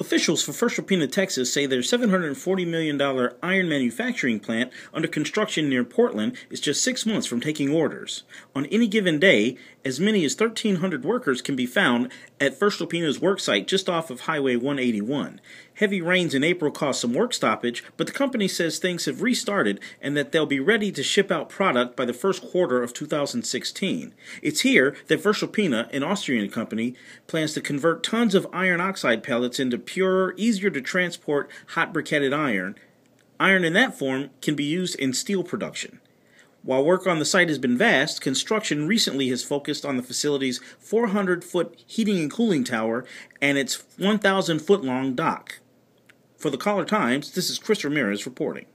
Officials for Voestalpine, Texas say their $740 million iron manufacturing plant under construction near Portland is just six months from taking orders. On any given day, as many as 1,300 workers can be found at Voestalpine's worksite just off of Highway 181. Heavy rains in April caused some work stoppage, but the company says things have restarted and that they'll be ready to ship out product by the first quarter of 2016. It's here that Voestalpine, an Austrian company, plans to convert tons of iron oxide pellets into purer, easier to transport hot briquetted iron. Iron in that form can be used in steel production. While work on the site has been vast, construction recently has focused on the facility's 400 foot heating and cooling tower and its 1,000 foot long dock. For the Caller Times, this is Chris Ramirez reporting.